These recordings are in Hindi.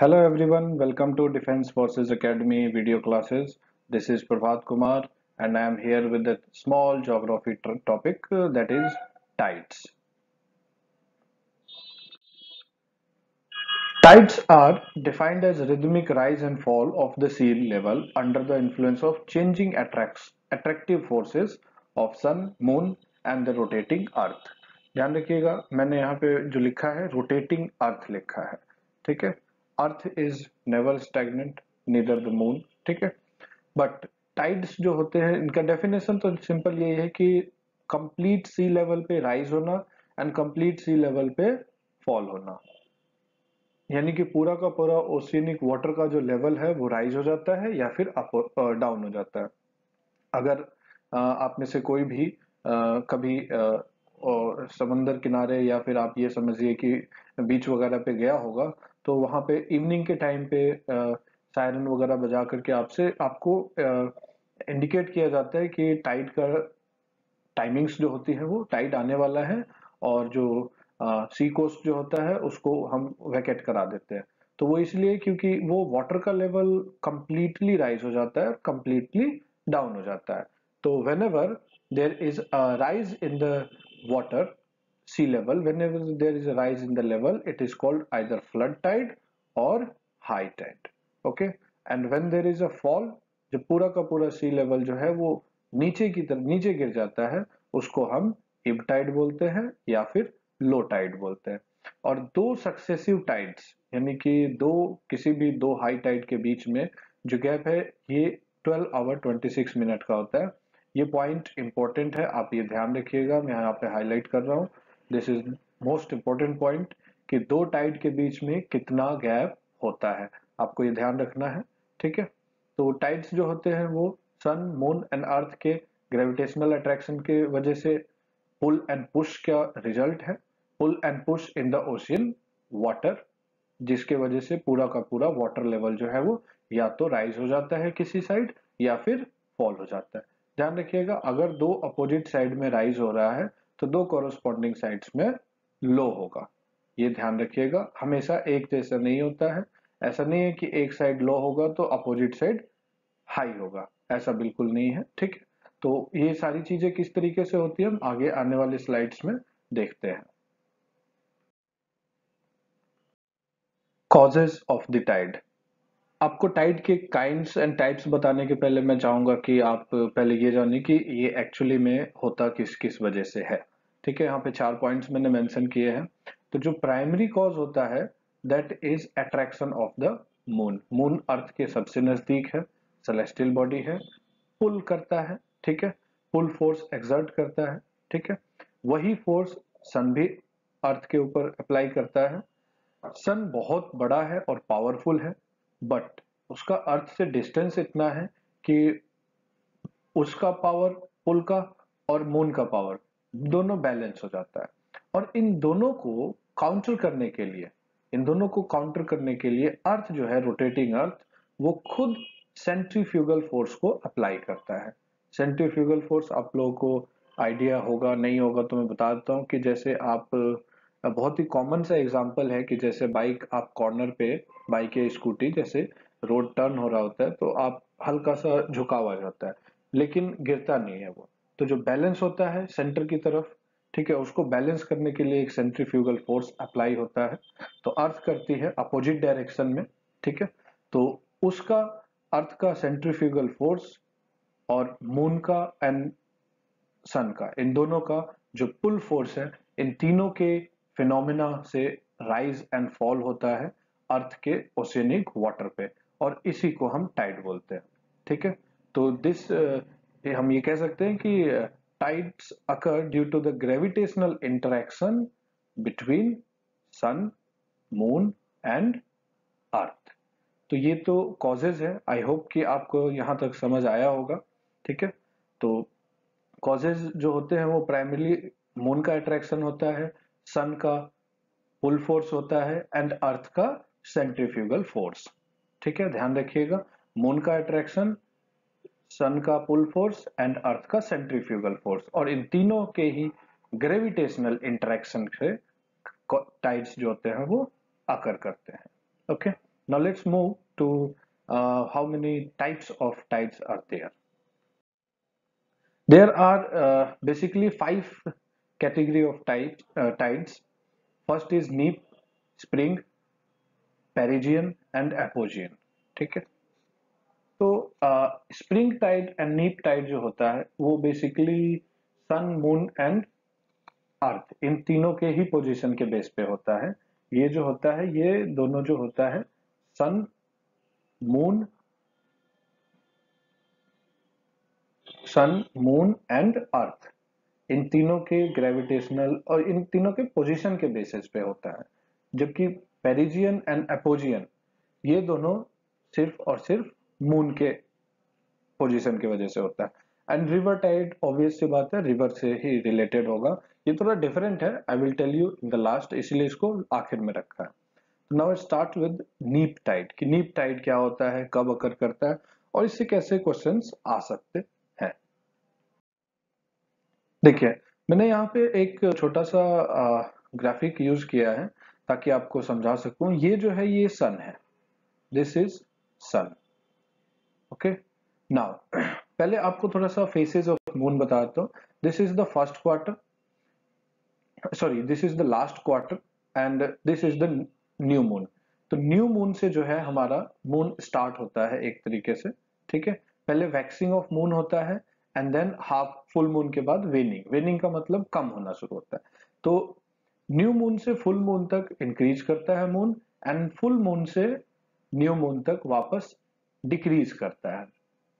Hello everyone, welcome to Defense Forces Academy video classes. This is Prabhat Kumar and I am here with a small geography topic uh, that is tides. Tides are defined as rhythmic rise and fall of the sea level under the influence of changing attracts, attractive forces of sun, moon and the rotating earth. ध्यान रखिएगा मैंने यहाँ पे जो लिखा है रोटेटिंग अर्थ लिखा है ठीक है earth is never stagnant neither the moon ठीक है? बट टाइड्स जो होते हैं, इनका डेफिनेशन तो सिंपल यही है कि कंप्लीट सी लेवल पे राइज होना एंड कंप्लीट सी लेवल पे फॉल होना। यानी कि पूरा का पूरा ओशियनिक वाटर का जो लेवल है, वो राइज हो जाता है या फिर अप डाउन हो जाता है। अगर आप में से कोई भी कभी समंदर किनारे या फिर आप ये समझिए कि बीच वगैरह पे गया होगा तो वहाँ पे इवनिंग के टाइम पे सायरन वगैरह बजा करके आपसे, आपको इंडिकेट किया जाता है कि टाइट का टाइमिंग्स जो होती है वो टाइट आने वाला है और जो सी कोस्ट जो होता है उसको हम वैकेट करा देते हैं। तो वो इसलिए क्योंकि वो वाटर का लेवल कंप्लीटली राइज हो जाता है कंप्लीटली डाउन हो जाता है। तो whenever there is rise in the water sea level, whenever there is a rise in the level, it is called either flood tide or high tide, okay? And when there is a fall जब पूरा का पूरा सी लेवल जो है, वो नीचे की तरफ़, नीचे गिर जाता है, उसको हम इब टाइड बोलते हैं या फिर लो टाइड बोलते हैं। और दो सक्सेसिव टाइड्स यानी कि दो, किसी भी दो हाई टाइड के बीच में जो गैप है, ये 12 आवर 26 मिनट का होता है। ये पॉइंट इंपॉर्टेंट है, आप ये ध्यान रखिएगा, मैं यहाँ पे हाईलाइट कर रहा हूँ। This is most important point कि दो टाइड के बीच में कितना गैप होता है। आपको ये ध्यान रखना है, ठीक है? तो टाइड्स जो होते हैं वो सन मून एंड अर्थ के ग्रेविटेशनल अट्रैक्शन के वजह से पुल एंड पुश का रिज़ल्ट है? Pull and push in the ocean water जिसके वजह से पूरा का पूरा वाटर लेवल जो है वो या तो राइज हो जाता है किसी साइड या फिर फॉल हो जाता है। ध्यान रखिएगा, अगर दो अपोजिट साइड में राइज हो रहा है तो दो कॉरोस्पॉन्डिंग साइड्स में लो होगा। ये ध्यान रखिएगा, हमेशा एक जैसा नहीं होता है। ऐसा नहीं है कि एक साइड लो होगा तो अपोजिट साइड हाई होगा। ऐसा बिल्कुल नहीं है, ठीक तो ये सारी चीज़ें किस तरीके से होती है, हम आगे आने वाले स्लाइड्स में देखते हैं। कॉजेज ऑफ़ द टाइड आपको टाइड के काइंड्स एंड टाइप्स बताने के पहले मैं चाहूँगा कि आप पहले ये जाने कि ये एक्चुअली में होता किस किस वजह से है। ठीक है, यहाँ पे चार पॉइंट्स मैंने मेंशन किए हैं। तो जो प्राइमरी कॉज होता है that is attraction of the moon moon earth के सबसे नज़दीक है सेलेस्टियल बॉडी है पुल करता है, ठीक है? पुल फोर्स एक्सर्ट करता है, ठीक है? वही फोर्स सन भी अर्थ के ऊपर अप्लाई करता है। सन बहुत बड़ा है और पावरफुल है बट उसका अर्थ से डिस्टेंस इतना है कि उसका पावर पुल का और मून का पावर दोनों बैलेंस हो जाता है। और इन दोनों को काउंटर करने के लिए, इन दोनों को काउंटर करने के लिए अर्थ जो है, रोटेटिंग अर्थ, वो खुद सेंट्रीफ्यूगल फोर्स को अप्लाई करता है। सेंट्रीफ्यूगल फोर्स आप लोगों को आइडिया होगा, नहीं होगा तो मैं बता देता हूँ कि जैसे आप, बहुत ही कॉमन सा एग्जांपल है कि जैसे बाइक आप कॉर्नर पे, बाइक या स्कूटी जैसे रोड टर्न हो रहा होता है तो आप हल्का सा झुकाव आ जाता है, लेकिन गिरता नहीं है वो। तो जो बैलेंस होता है सेंटर की तरफ़, ठीक है, उसको बैलेंस करने के लिए एक सेंट्रीफ्यूगल फोर्स अप्लाई होता है। तो अर्थ करती है अपोजिट डायरेक्शन में, ठीक है? तो उसका अर्थ का सेंट्रीफ्यूगल फोर्स और मून का एंड सन का, इन दोनों का जो पुल फोर्स है, इन तीनों के फिनोमिना से राइज एंड फॉल होता है अर्थ के ओशियनिक वाटर पे, और इसी को हम टाइड बोलते हैं, ठीक है? तो दिस हम ये कह सकते हैं कि tides occur due to the gravitational interaction between sun moon and earth तो ये तो कॉजेज है। आई होप कि आपको यहाँ तक समझ आया होगा। ठीक है? तो कॉजेज जो होते हैं वो प्राइमरली मून का अट्रैक्शन होता है सन का पुल फोर्स होता है एंड अर्थ का सेंट्रीफ्यूगल फोर्स ठीक है? ध्यान रखिएगा। मून का अट्रैक्शन सन का पुल फोर्स एंड अर्थ का सेंट्रीफ्यूगल फोर्स और इन तीनों के ही ग्रेविटेशनल इंट्रैक्शन से टाइड्स जो होते हैं वो आकर करते हैं। Okay now let's move to how many types of tides are there there are basically five category of type tides first is neap spring perigean and apogean ठीक है? तो spring tide and neap tide जो होता है, वो basically sun moon and earth इन तीनों के ही पोजीशन के बेस पे होता है। ये जो होता है, ये दोनों जो होता है sun moon sun moon and earth इन तीनों के ग्रेविटेशनल और इन तीनों के पोजीशन के बेसिस पे होता है। जबकि पेरिजियन एंड एपोजियन ये दोनों सिर्फ़ और सिर्फ़ मून के पोजीशन की वजह से होता है। एंड रिवर टाइड ऑब्वियस सी बात है रिवर से ही रिलेटेड होगा। ये थोड़ा डिफरेंट है I will tell you in the last इसलिए इसको आखिर में रखा है। Now start with neap tide कि नीप टाइड क्या होता है, कब अकर करता है, और इससे कैसे क्वेश्चन आ सकते हैं। देखिए, मैंने यहाँ पे एक छोटा सा ग्राफिक यूज़ किया है, ताकि आपको समझा सकूँ। ये जो है, ये सन है। This is sun okay now पहले आपको थोड़ा सा फेसेस ऑफ़ मून बता दो this is the first quarter sorry this is the last quarter and this is the new moon तो न्यू मून से जो है हमारा मून स्टार्ट होता है एक तरीके से, ठीक है? पहले वैक्सिंग ऑफ़ मून होता है and then half full moon के बाद वेनिंग वेनिंग का मतलब कम होना शुरू होता है. तो न्यू मून से फुल मून तक इंक्रीज करता है मून एंड फुल मून से न्यू मून तक वापस डिक्रीज करता है।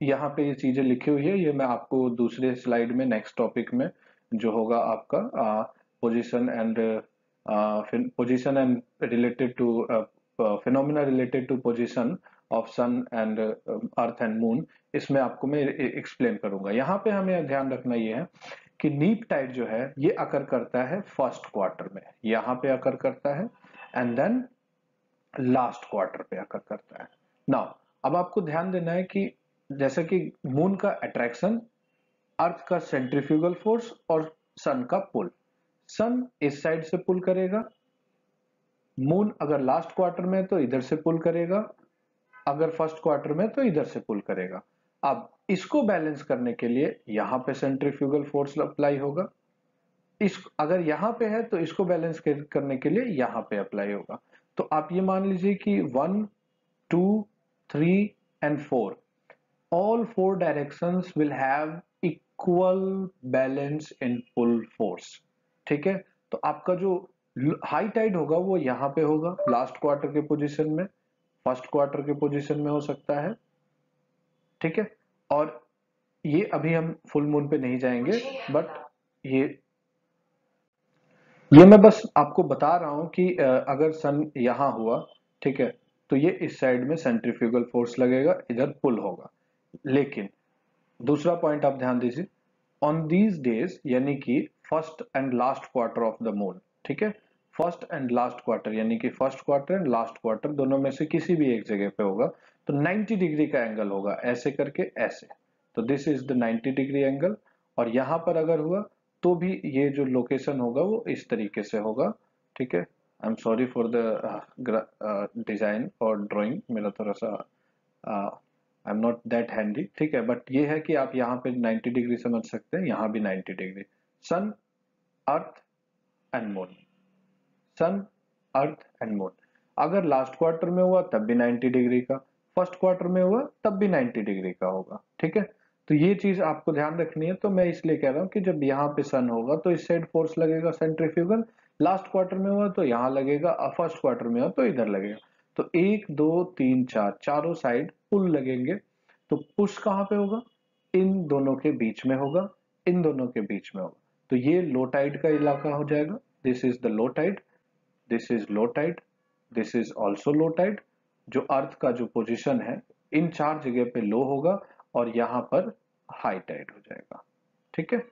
यहाँ पे ये चीज़ें लिखी हुई है, ये मैं आपको दूसरे स्लाइड में, नेक्स्ट टॉपिक में जो होगा आपका position and position and related to phenomena related to position of sun and earth and moon इसमें आपको मैं एक्सप्लेन करूँगा। यहाँ पे हमें ध्यान रखना ये है कि नीप टाइड जो है, ये अकर करता है फ़र्स्ट क्वार्टर में। यहाँ पे अकर करता है एंड देन लास्ट क्वार्टर पे अकर करता है। नाउ अब आपको ध्यान देना है कि जैसे कि मून का अट्रैक्शन अर्थ का सेंट्रीफ्यूगल फोर्स और सन का पुल सन इस साइड से पुल करेगा। मून अगर लास्ट क्वार्टर में तो इधर से पुल करेगा। अगर फ़र्स्ट क्वार्टर में तो इधर से पुल करेगा। अब इसको बैलेंस करने के लिए यहाँ पे सेंट्रीफ्यूगल फोर्स अप्लाई होगा। इस, अगर यहाँ पे है तो इसको बैलेंस करने के लिए यहाँ पे अप्लाई होगा। तो आप ये मान लीजिए कि one two three and four all four directions will have equal balance in pull force ठीक है? तो आपका जो हाई टाइड होगा, वो यहाँ पे होगा लास्ट क्वार्टर के पोजीशन में फ़र्स्ट क्वार्टर के पोजीशन में हो सकता है। ठीक है? और ये अभी हम फुल मून पे नहीं जाएँगे बट ये ये मैं बस आपको बता रहा हूँ कि अगर सन यहाँ हुआ, ठीक है तो ये इस साइड में सेंट्रीफ्यूगल फोर्स लगेगा, इधर पुल होगा। लेकिन, दूसरा पॉइंट आप ध्यान दीजिए ऑन दीज डेज़ यानी कि first and last quarter of the moon ठीक है? फ़र्स्ट एंड लास्ट क्वार्टर यानी कि first quarter and last quarter दोनों में से किसी भी एक जगह पे होगा। तो 90 डिग्री का एंगल होगा, ऐसे करके ऐसे। तो this is the 90 degree angle और यहाँ पर अगर हुआ तो भी ये जो लोकेशन होगा, वो इस तरीके से होगा, ठीक है? I am sorry for the design और ड्राइंग मेरा थोड़ा सा I am not that handy ठीक है? बट ये है कि आप यहाँ पे 90 डिग्री समझ सकते हैं, यहाँ भी 90 degree sun earth and moon sun earth and moon अगर लास्ट क्वार्टर में हुआ, तब भी 90 डिग्री का. फ़र्स्ट क्वार्टर में हुआ, तब भी 90 डिग्री का होगा, ठीक है? तो ये चीज़ आपको ध्यान रखनी है तो मैं इसलिए कह रहा हूँ कि जब यहाँ पे सन होगा तो इस साइड फोर्स लगेगा सेंट्रीफ्यूगल लास्ट क्वार्टर में हुआ तो यहाँ लगेगा, और फ़र्स्ट क्वार्टर में हुआ तो इधर लगेगा। तो एक, दो, तीन, चार, चारों साइड पुल लगेंगे। तो पुश कहाँ पे होगा? इन दोनों के बीच में होगा, इन दोनों के बीच में होगा। तो ये लो टाइड का इलाका हो जाएगा। This is the low tide this is low tide this is also low tide जो अर्थ का जो पोजिशन है, इन चार जगह पे लो होगा, और यहाँ पर हाई टाइड हो जाएगा। ठीक है?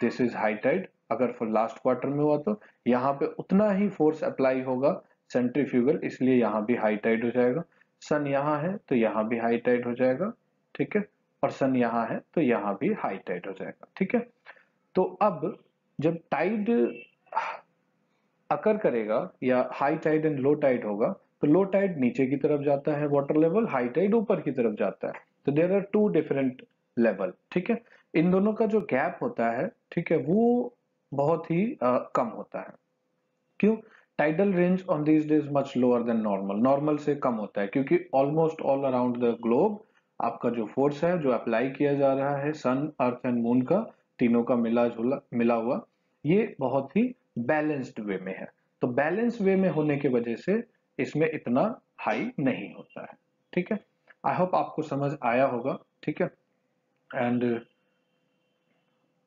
दिस इज़ हाई टाइड अगर फॉर लास्ट क्वार्टर में हुआ तो यहाँ पे उतना ही फोर्स अप्लाई होगा सेंट्रीफ्यूगल इसलिए यहाँ भी हाई टाइड हो जाएगा। सन यहाँ है तो यहाँ भी हाई टाइड हो जाएगा, ठीक है? और सन यहाँ है तो यहाँ भी हाई टाइड हो जाएगा, ठीक है? तो अब जब टाइड अकर करेगा या high tide and low tide होगा तो लो टाइड नीचे की तरफ़ जाता है वाटर लेवल हाई टाइड ऊपर की तरफ़ जाता है। तो there are two different level ठीक है? इन दोनों का जो गैप होता है ठीक है वो बहुत ही आ, कम होता है। क्यों? Tidal range on these days much lower than normal normal से कम होता है क्योंकि almost all around the globe आपका जो फोर्स है जो अप्लाई किया जा रहा है सन अर्थ एंड मून का तीनों का मिला जुला मिला हुआ ये बहुत ही बैलेंस्ड वे में है। तो बैलेंस वे में होने की वजह से इसमें इतना हाई नहीं होता है ठीक है? आई होप आपको समझ आया होगा ठीक है? एंड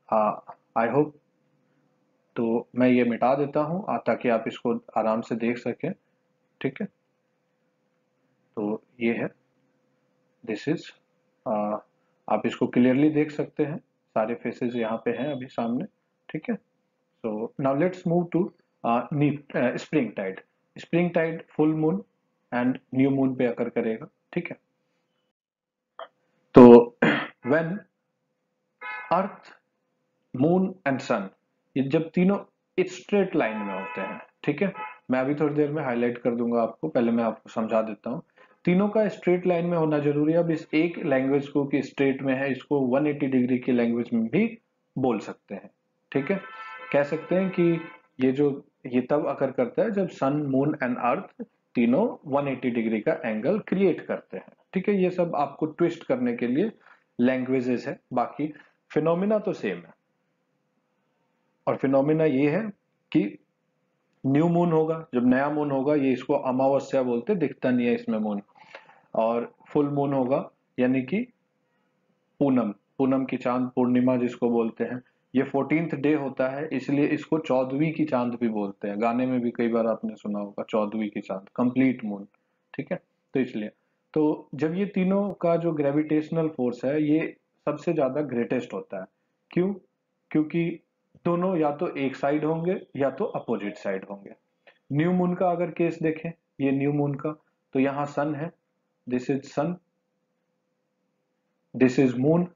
आई होप तो मैं ये मिटा देता हूँ ताकि आप इसको आराम से देख सकें, ठीक है? तो ये है। दिस इज़ आप इसको क्लियरली देख सकते हैं। सारे फेसेस यहाँ पे हैं अभी सामने, ठीक है? So now let's move to spring tide spring tide full moon and new moon पे अकर करेगा, ठीक है? तो when earth moon and sun ये जब तीनों स्ट्रेट लाइन में होते हैं, ठीक है? मैं अभी थोड़ी देर में हाईलाइट कर दूँगा आपको, पहले मैं आपको समझा देता हूँ। तीनों का स्ट्रेट लाइन में होना ज़रूरी है, अब इस एक लैंग्वेज को कि स्ट्रेट में है, इसको 180 डिग्री की लैंग्वेज में भी बोल सकते हैं, ठीक है? कह सकते हैं कि ये जो, ये तब अकर करता है जब सन मून एंड अर्थ तीनों 180 डिग्री का एंगल क्रिएट करते हैं, ठीक है? ये सब आपको ट्विस्ट करने के लिए लैंग्वेजेस है, बाकी फिनोमिना तो सेम है। और फिनोमिना ये है कि न्यू मून होगा, जब नया मून होगा, ये इसको अमावस्या बोलते दिखता नहीं है इसमें मून और फुल मून होगा, यानी कि पूनम पूनम की चाँद पूर्णिमा जिसको बोलते हैं. ये फोर्टींथ डे होता है, इसलिए इसको चौदहवीं की चाँद भी बोलते हैं. गाने में भी कई बार आपने सुना होगा, चौदहवीं की चाँद कंप्लीट मून ठीक है? तो इसलिए तो जब ये तीनों का जो ग्रेविटेशनल फोर्स है, ये सबसे ज़्यादा ग्रेटेस्ट होता है. क्यों? क्योंकि दोनों या तो एक साइड होंगे या तो अपोजिट साइड होंगे। न्यू मून का अगर केस देखें, ये न्यू मून का तो यहाँ सन है। This is sun this is moon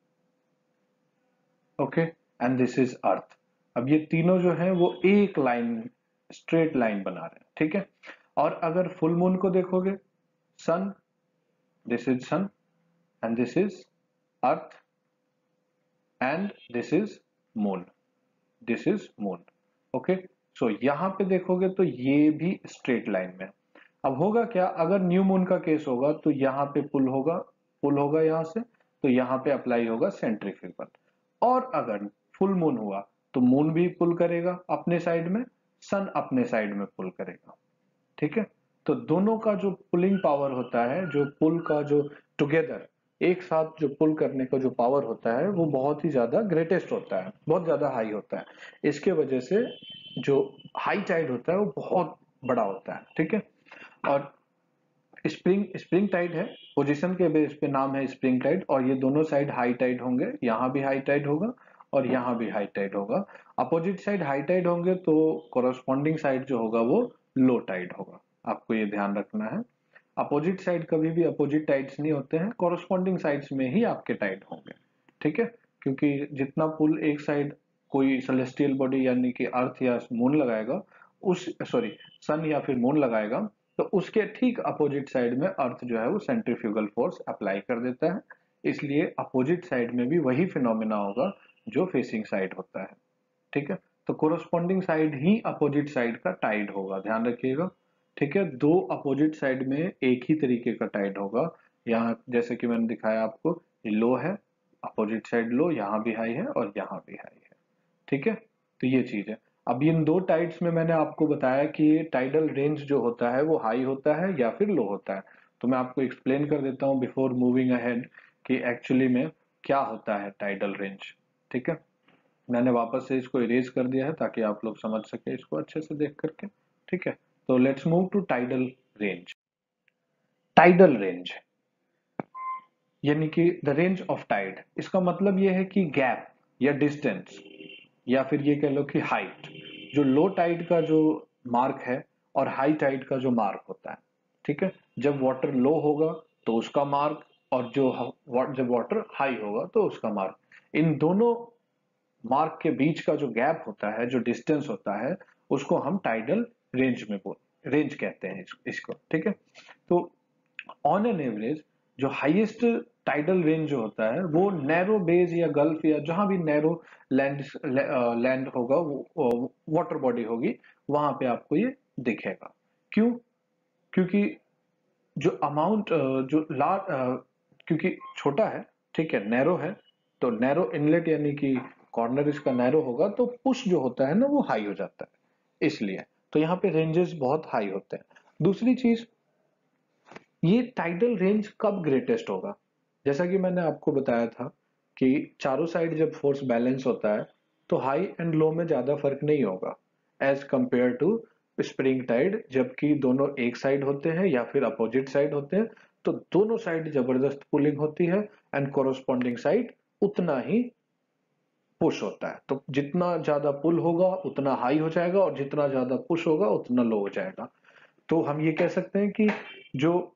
okay and this is earth अब ये तीनों जो है, वो एक लाइन स्ट्रेट लाइन बना रहे हैं। ठीक है? और अगर फुल मून को देखोगे sun this is sun and this is earth and this is moon this is moon okay so यहाँ पे देखोगे तो ये भी स्ट्रेट लाइन में अब होगा क्या? अगर न्यू मून का केस होगा तो यहाँ पे पुल होगा। पुल होगा यहाँ से तो यहाँ पे अप्लाई होगा सेंट्रीफ्यूगल और अगर फुल मून हुआ तो मून भी पुल करेगा अपने साइड में सन अपने साइड में पुल करेगा। ठीक है? तो दोनों का जो पुलिंग पावर होता है, जो पुल का जो टुगेदर एक साथ जो पुल करने का जो पावर होता है, वो बहुत ही ज़्यादा ग्रेटेस्ट होता है, बहुत ज़्यादा हाई होता है। इसके वजह से जो हाई टाइड होता है, वो बहुत बड़ा होता है, ठीक है? और स्प्रिंग स्प्रिंग टाइड है पोजीशन के बेस पे नाम है स्प्रिंग टाइड और ये दोनों साइड हाई टाइड होंगे, यहाँ भी हाई टाइड होगा और यहाँ भी हाई टाइड होगा। अपोजिट साइड हाई टाइड होंगे तो कोरोस्पॉन्डिंग साइड जो होगा, वो लो टाइड होगा। आपको ये ध्यान रखना है। अपोजिट साइड कभी भी अपोजिट टाइड्स नहीं होते हैं कोरोस्पॉन्डिंग साइड्स में ही आपके टाइड होंगे, ठीक है? क्योंकि जितना पुल एक साइड कोई सेलेस्टियल बॉडी यानी कि अर्थ या मून लगाएगा, उस सॉरी सन या फिर मून लगाएगा तो उसके ठीक अपोजिट साइड में अर्थ जो है वो सेंट्रीफ्यूगल फोर्स अप्लाई कर देता है। इसलिए अपोजिट साइड में भी वही फिनोमिना होगा जो फेसिंग साइड होता है, ठीक है? तो कोरोस्पॉन्डिंग साइड ही अपोजिट साइड का टाइड होगा, ध्यान रखिएगा। ठीक है, दो अपोजिट साइड में एक ही तरीके का टाइड होगा। यहाँ जैसे कि मैंने दिखाया आपको, ये लो है अपोजिट साइड लो यहाँ भी हाई है और यहाँ भी हाई है। ठीक है? तो ये चीज़ है। अब इन दो टाइड्स में मैंने आपको बताया कि टाइडल रेंज जो होता है, वो हाई होता है या फिर लो होता है। तो मैं आपको एक्सप्लेन कर देता हूँ बिफोर मूविंग अहेड कि एक्चुअली में क्या होता है टाइडल रेंज ठीक है? मैंने वापस से इसको इरेज कर दिया है ताकि आप लोग समझ सके इसको अच्छे से देख करके। ठीक है? तो let's move to tidal range tidal range यानी कि द रेंज ऑफ़ टाइड इसका मतलब यह है कि गैप या डिस्टेंस या फिर ये कह लो कि हाइट जो लो टाइड का जो मार्क है और हाई टाइड का जो मार्क होता है. ठीक है? जब वाटर लो होगा तो उसका मार्क और जो जब वाटर हाई होगा तो उसका मार्क इन दोनों मार्क के बीच का जो गैप होता है, जो डिस्टेंस होता है, उसको हम टाइडल रेंज में बोल रेंज कहते हैं इसको, ठीक है? तो ऑन एन एवरेज जो हाईएस्ट टाइडल रेंज जो होता है, वो नैरो बेज या गल्फ या जहाँ भी नैरो लैंड लैंड होगा वाटर बॉडी होगी, वहाँ पे आपको ये दिखेगा। क्यों? क्योंकि जो अमाउंट जो लार क्योंकि छोटा है, ठीक है नैरो है तो नैरो इनलेट यानी कि कॉर्नर इसका नैरो होगा तो पुश जो होता है ना, वो हाई हो जाता है। इसलिए तो यहाँ पे रेंजेस बहुत हाई होते हैं। दूसरी चीज़, ये टाइडल रेंज कब ग्रेटेस्ट होगा? जैसा कि मैंने आपको बताया था कि चारों साइड जब फोर्स बैलेंस होता है तो हाई एंड लो में ज़्यादा फ़र्क नहीं होगा as compared to spring tide जबकि दोनों एक साइड होते हैं या फिर अपोजिट साइड होते हैं तो दोनों साइड ज़बरदस्त पुलिंग होती है एंड कोरोस्पॉन्डिंग साइड उतना ही पुश होता है। तो जितना ज़्यादा पुल होगा, उतना हाई हो जाएगा और जितना ज़्यादा पुश होगा, उतना लो हो जाएगा। तो हम ये कह सकते हैं कि जो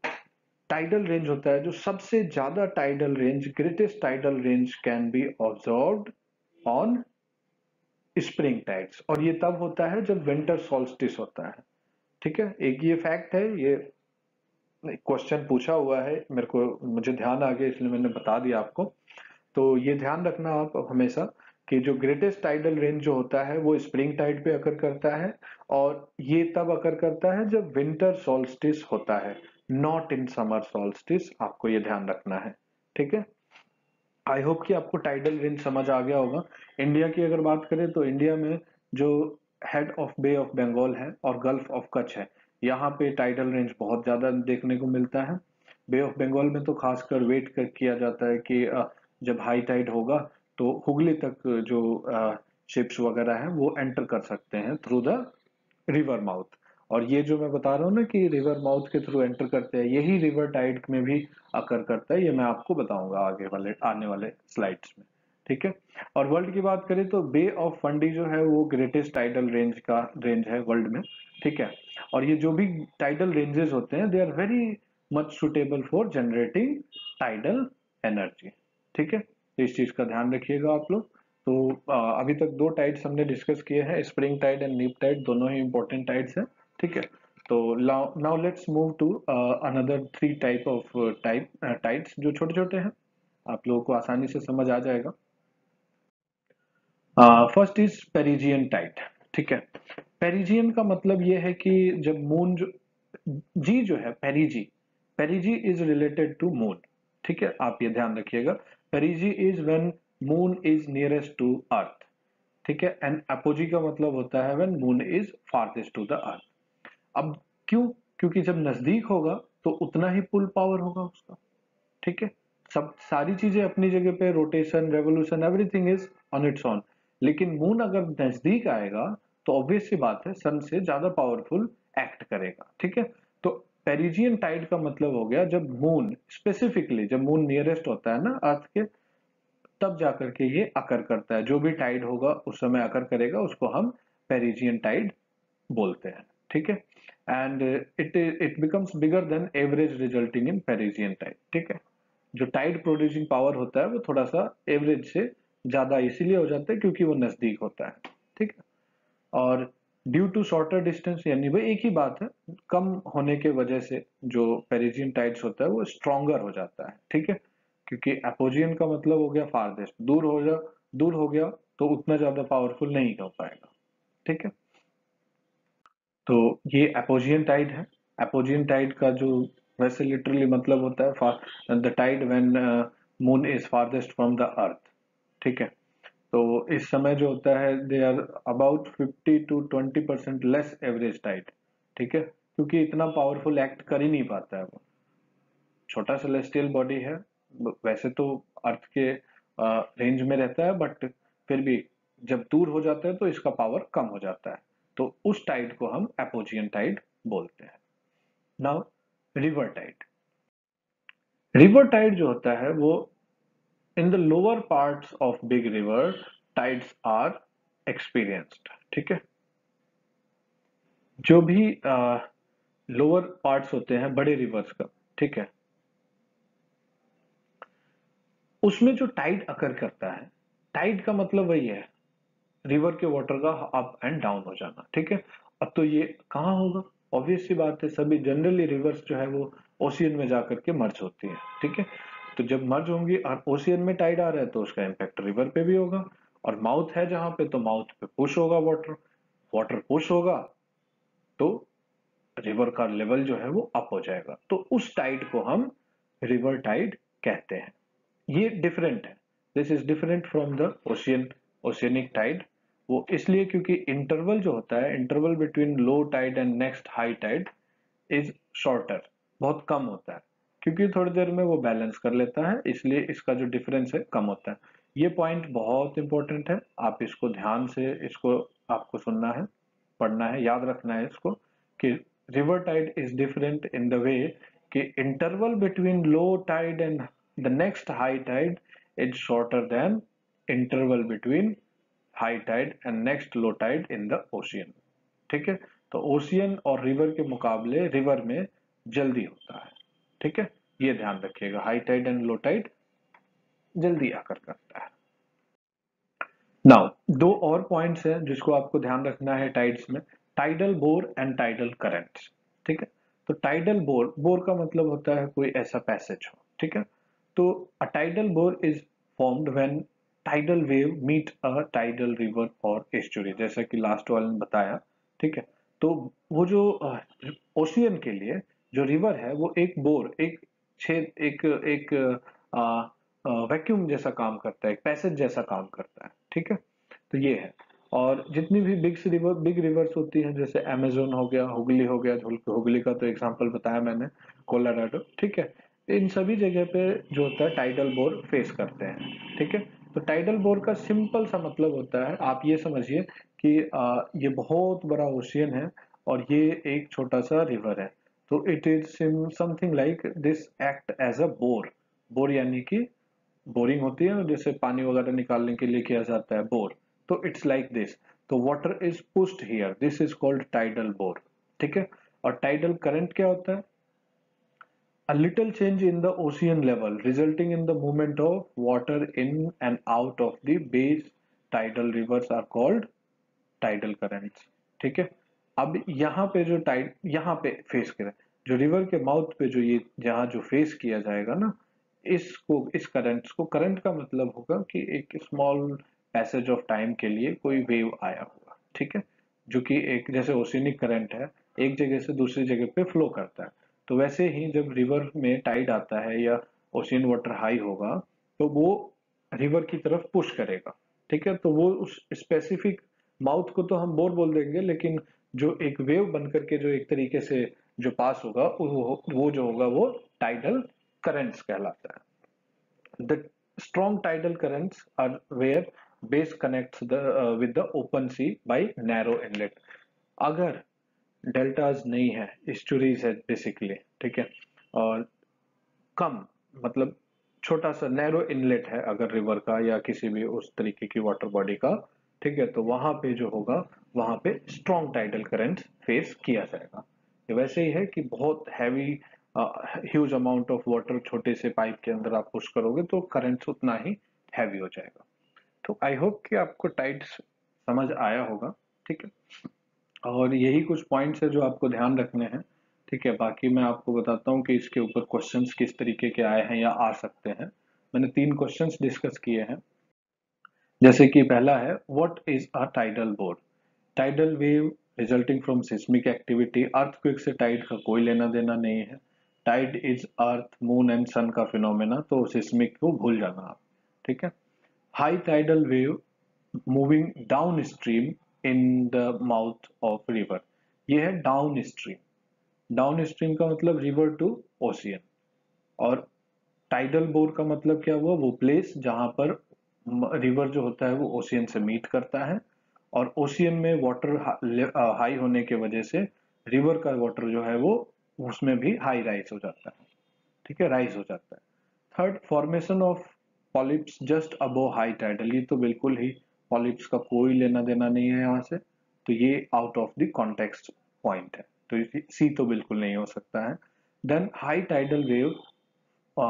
टाइडल रेंज होता है, जो सबसे ज़्यादा tidal range greatest tidal range can be observe on spring tides और ये तब होता है जब विंटर सोल्स्टिस होता है। ठीक है? एक ये फैक्ट है, ये क्वेश्चन पूछा हुआ है, मेरे को, मुझे ध्यान आ गया, इसलिए मैंने बता दिया आपको। तो ये ध्यान रखना आप हमेशा। कि जो ग्रेटेस्ट टाइडल रेंज जो होता है, वो स्प्रिंग टाइड पे अकर करता है और ये तब अकर करता है जब विंटर सोल्स्टिस होता है नॉट इन समर सोल्स्टिस आपको ये ध्यान रखना है, ठीक है? आई होप कि आपको टाइडल रेंज समझ आ गया होगा। इंडिया की अगर बात करें तो इंडिया में जो head of bay of Bengal है और गल्फ ऑफ़ कच्छ है, यहाँ पे टाइडल रेंज बहुत ज़्यादा देखने को मिलता है। बे ऑफ़ बंगाल में तो खासकर वेट कर किया जाता है कि जब हाई टाइड होगा तो हुगली तक जो शिप्स वगैरह हैं, वो एंटर कर सकते हैं थ्रू द रिवर माउथ और ये जो मैं बता रहा हूँ ना कि रिवर माउथ के थ्रू एंटर करते हैं, यही रिवर टाइड में भी अकर करता है, ये मैं आपको बताऊँगा आगे वाले, आने वाले स्लाइड्स में, ठीक है? और वर्ल्ड की बात करें तो बे ऑफ़ फंडी जो है, वो ग्रेटेस्ट टाइडल रेंज का रेंज है वर्ल्ड में, ठीक है? और ये जो भी टाइडल रेंजेस होते हैं they are very much suitable for generating tidal energy ठीक है? तो इस चीज़ का ध्यान रखिएगा आप लोग। तो अभी तक दो टाइड्स हमने डिस्कस किए हैं spring tide and neap tide दोनों ही इंपॉर्टेंट टाइड्स हैं, ठीक है? तो now let's move to another three type of type tides जो छोटे छोटे हैं। आप लोगों को आसानी से समझ आ जाएगा। फ़र्स्ट इज़ पेरिजियन टाइड ठीक है? पेरिजियन का मतलब ये है कि जब मून जो जी जो है perigee perigee is related to moon ठीक है? आप ये ध्यान रखिएगा। Perigee is when moon is nearest to earth ठीक है? एंड अपोजी का मतलब होता है when moon is farthest to the earth अब क्यों? क्योंकि जब नज़दीक होगा तो उतना ही पुल पावर होगा उसका। ठीक है? सब, सारी चीज़ें अपनी जगह पे rotation revolution everything is on its on लेकिन मून अगर नज़दीक आएगा तो ऑब्वियस सी बात है सन से ज़्यादा पावरफुल एक्ट करेगा। ठीक है? तो पेरिजियन टाइड का मतलब हो गया जब मून स्पेसिफिकली जब मून नियरेस्ट होता है ना अर्थ के, तब जाकर के ये अकर करता है। जो भी टाइड होगा, उस समय अकर करेगा, उसको हम पेरिजियन टाइड बोलते हैं, ठीक है? And it it becomes bigger than average resulting in perigean tide ठीक है? जो टाइड प्रोड्यूसिंग पावर होता है, वो थोड़ा सा एवरेज से ज़्यादा इसीलिए हो जाता है क्योंकि वो नज़दीक होता है, ठीक है? और ड्यू टू शॉर्टर डिस्टेंस यानी भाई एक ही बात है, कम होने के वजह से जो पेरिजियन टाइड्स होता है, वो स्ट्रॉन्गर हो जाता है, ठीक है? क्योंकि अपोजियन का मतलब हो गया फारदेस्ट दूर हो जा, दूर हो गया तो उतना ज़्यादा पावरफुल नहीं हो पाएगा, ठीक है? तो ये अपोजियन टाइड है। अपोजियन टाइड का जो वैसे लिटरली मतलब होता है the tide when moon is farthest from the earth ठीक है? तो इस समय जो होता है they are about 50 to 20 percent less average tide ठीक है? क्योंकि इतना पावरफुल एक्ट कर ही नहीं पाता है वो। छोटा सेलेस्टियल बॉडी है, वैसे तो अर्थ के रेंज में रहता है बट फिर भी जब दूर हो जाता है तो इसका पावर कम हो जाता है। तो उस टाइड को हम एपोजियन टाइड बोलते हैं। Now river tide river tide जो होता है, वो in the lower parts of big river tides are experienced ठीक है? जो भी लोअर पार्ट्स होते हैं, बड़े रिवर्स का, ठीक है? उसमें जो टाइड अकर करता है टाइड का मतलब वही है रिवर के वाटर का अप एंड डाउन हो जाना, ठीक है? अब तो ये कहाँ होगा? ऑब्वियस सी बात है, सभी जनरली रिवर्स जो है वो ओशियन में जाकर के मर्ज होती है, ठीक है? तो जब मर्ज होंगी, और ओशियन में टाइड आ रहा है तो उसका इम्पैक्ट रिवर पे भी होगा। और माउथ है जहाँ पे तो माउथ पे पुश होगा वाटर वाटर पुश होगा तो रिवर का लेवल जो है वो अप हो जाएगा। तो उस टाइड को हम रिवर टाइड कहते हैं। ये डिफरेंट है। This is different from the ocean oceanic tide वो इसलिए क्योंकि इंटरवल जो होता है interval between low tide and next high tide is shorter बहुत कम होता है। क्योंकि थोड़ी देर में वो बैलेंस कर लेता है, इसलिए इसका जो डिफरेंस है कम होता है। ये पॉइंट बहुत इंपॉर्टेंट है। आप इसको ध्यान से इसको आपको सुनना है, पढ़ना है, याद रखना है इसको कि river tide is different in the way कि interval between low tide and the next high tide is shorter than interval between high tide and next low tide in the ocean ठीक है? तो ओशियन और रिवर के मुकाबले रिवर में जल्दी होता है। ठीक है? ये ध्यान रखिएगा। High tide and low tide जल्दी आकर करता है। नाउ दो और पॉइंट्स हैं जिसको आपको ध्यान रखना है टाइड्स में। Tidal bore and tidal currents ठीक है? तो टाइडल बोर बोर का मतलब होता है कोई ऐसा पैसेज हो, ठीक है? तो a tidal bore is formed when tidal wave meet a tidal river और एस्टोरी जैसा कि लास्ट वाले ने बताया, ठीक है? तो वो जो ओशियन के लिए जो रिवर है वो एक बोर एक छेद एक एक वैक्यूम जैसा काम करता है एक पैसेज जैसा काम करता है ठीक है? तो ये है। और जितनी भी बिग रिवर बिग रिवर्स होती हैं जैसे अमेजोन हो गया हुगली हो गया हुगली का तो एग्जांपल बताया मैंने कोलोराडो ठीक है? इन सभी जगह पे जो होता है टाइडल बोर फेस करते हैं ठीक है? तो टाइडल बोर का सिंपल सा मतलब होता है आप ये समझिए कि आ, ये बहुत बड़ा ओशियन है और ये एक छोटा सा रिवर है। तो it is something like this act as a bore bore यानी कि बोरिंग होती है, जैसे पानी वगैरह निकालने के लिए किया जाता है बोर तो इट्स लाइक दिस तो water is pushed here this is called tidal bore ठीक है? और टाइडल करंट क्या होता है? A little change in the ocean level, resulting in the movement of water in and out of the base tidal rivers are called tidal currents. ठीक है? अब यहाँ पे जो टाइट, यहाँ पे फेस करें। जो रिवर के माउथ पे जो ये यहाँ जो फेस किया जाएगा ना, इसको, इस करंट को करंट का मतलब होगा कि एक स्मॉल पैसेज ऑफ़ टाइम के लिए कोई वेव आया होगा, ठीक है? जो कि एक, जैसे ओशियनिक करंट है, एक जगह से दूसरी जगह पे फ्लो करता है। तो वैसे ही जब रिवर में टाइड आता है या ओशियन वाटर हाई होगा तो वो रिवर की तरफ़ पुश करेगा, ठीक है? तो वो उस स्पेसिफिक माउथ को तो हम बोर बोल देंगे, लेकिन जो एक वेव बन करके जो एक तरीके से जो पास होगा वो, जो होगा वो टाइडल currents कहलाता है। The strong tidal currents are where base connects the uh, with the open sea by अगर डेल्टाज नहीं है स्टोरीज है बेसिकली ठीक है? और कम मतलब छोटा सा नैरो इनलेट है अगर रिवर का या किसी भी उस तरीके की वाटर बॉडी का ठीक है तो वहाँ पे जो होगा, वहाँ पे स्ट्रॉन्ग टाइडल करंट फेस किया जाएगा। ये वैसे ही है कि बहुत heavy huge amount of water छोटे से पाइप के अंदर आप पुश करोगे तो करंट उतना ही हैवी हो जाएगा। तो आई होप कि आपको टाइड्स समझ आया होगा, ठीक है? और यही कुछ पॉइंट्स है जो आपको ध्यान रखने हैं, ठीक है? बाकी मैं आपको बताता हूँ कि इसके ऊपर क्वेश्चंस किस तरीके के आए हैं या आ सकते हैं। मैंने तीन क्वेश्चंस डिस्कस किए हैं। जैसे कि पहला है what is a tidal board tidal wave resulting from seismic activity earthquake से टाइड का कोई लेना देना नहीं है। Tide is earth moon and sun का फिनोमेना तो सिस्मिक को भूल जाना आप, ठीक है? High tidal wave moving down stream in the mouth of river ये है डाउन स्ट्रीम डाउन स्ट्रीम का मतलब रिवर टू ओशियन और टाइडल बोर का मतलब क्या हुआ? वो प्लेस जहाँ पर रिवर जो होता है वो ओशियन से मीट करता है और ओशियन में वाटर हाई होने के वजह से रिवर का वाटर जो है वो उसमें भी हाई राइज हो जाता है। ठीक है? राइज हो जाता है। Third formation of polyps just above high tidal ये तो बिल्कुल ही पॉलिप्स का कोई लेना देना नहीं है यहाँ से। तो ये out of the context point है। तो सी तो बिल्कुल नहीं हो सकता है। Then high tidal wave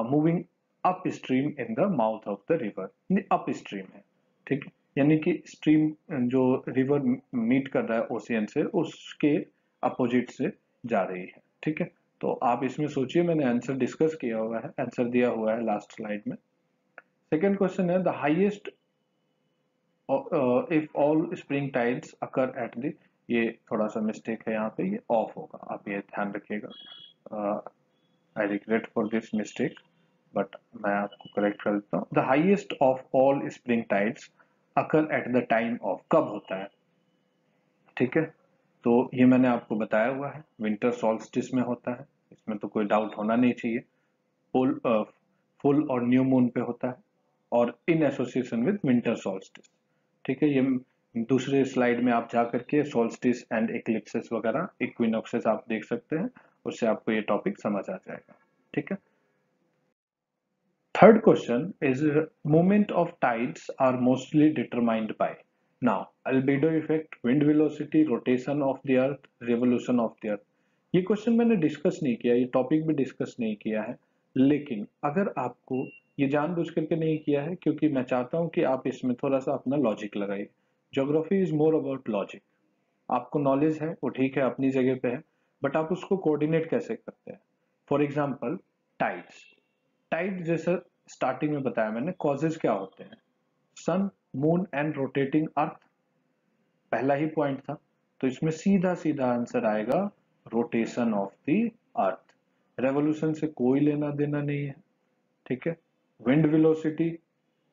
moving up stream in the mouth of the river up stream है? ठीक यानी कि स्ट्रीम जो रिवर मीट कर रहा है ओशियन से, उसके अपोजिट से जा रही है, ठीक है? तो आप इसमें सोचिए, मैंने आंसर डिस्कस किया हुआ है आंसर दिया हुआ है लास्ट स्लाइड में। सेकेंड क्वेश्चन है the highest if all spring tides occur at the ये थोड़ा सा मिस्टेक है यहाँ पे, ये ऑफ़ होगा। आप ये ध्यान रखिएगा। I regret for this mistake but मैं आपको करेक्ट कर देता हूँ। The highest of all spring tides occur at the time of कब होता है? ठीक है? तो ये मैंने आपको बताया हुआ है विंटर सॉल्स्टिस में होता है। इसमें तो कोई डाउट होना नहीं चाहिए। फुल फुल और न्यू मून पे होता है और in association with winter solstice ठीक है? ये दूसरे स्लाइड में आप जा करके सोल्स्टिस एंड इक्लिप्सिस वगैरह इक्विनोक्सेस आप देख सकते हैं, उससे आपको ये टॉपिक समझ आ जाएगा। ठीक है? Third question is movement of tides are mostly determined by now albedo effect wind velocity rotation of the earth revolution of the earth ये क्वेश्चन मैंने डिस्कस नहीं किया, ये टॉपिक भी डिस्कस नहीं किया है। लेकिन अगर आपको ये जानबूझ करके नहीं किया है, क्योंकि मैं चाहता हूँ कि आप इसमें थोड़ा सा अपना लॉजिक लगाइए। Geography is more about logic आपको नॉलेज है, वो ठीक है, अपनी जगह पे है बट आप उसको कोऑर्डिनेट कैसे करते हैं? फॉर एग्ज़ाम्पल टाइड्स टाइड जैसे स्टार्टिंग में बताया मैंने कॉजेज क्या होते हैं? Sun moon and rotating earth पहला ही पॉइंट था। तो इसमें सीधा सीधा आंसर आएगा rotation of the earth revolution से कोई लेना देना नहीं है, ठीक है? विंड वेलोसिटी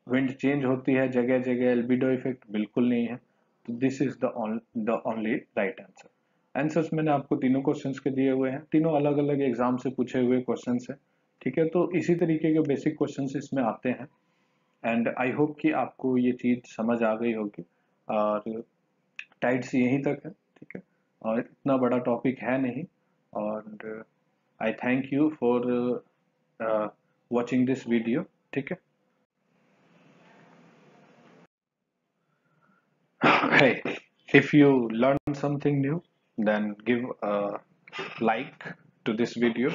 विंड चेंज होती है जगह जगह एल्बिडो इफ़ेक्ट बिल्कुल नहीं है। तो this is the only right answer answers मैंने आपको तीनों क्वेश्चंस के दिए हुए हैं। तीनों अलग अलग एग्ज़ाम से पूछे हुए क्वेश्चंस हैं। ठीक है? तो इसी तरीके के बेसिक क्वेश्चन इसमें आते हैं। एंड आई होप कि आपको ये चीज़ समझ आ गई होगी। और टाइट्स यहीं तक है, ठीक है? और इतना बड़ा टॉपिक है नहीं। और I thank you for watching this video ठीक है? Hey if you learned something new, then give a like to this video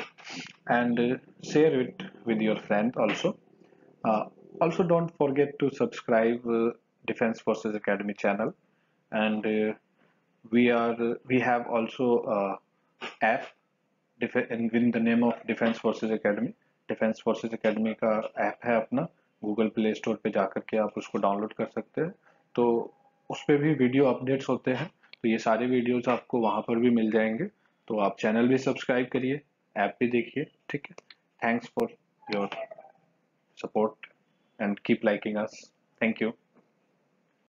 and uh, share it with your friend also uh, also don't forget to subscribe uh, defense forces academy channel and uh, we are we have also a app in the name of defense forces academy defence forces academy का ऐप है अपना गूगल प्ले स्टोर पे जाकर के आप उसको डाउनलोड कर सकते हैं तो उस पर भी वीडियो अपडेट्स होते हैं तो ये सारे वीडियोस आपको वहाँ पर भी मिल जाएँगे तो आप चैनल भी सब्सक्राइब करिए, ऐप भी देखिए, ठीक है? Thanks for your support and keep liking us thank you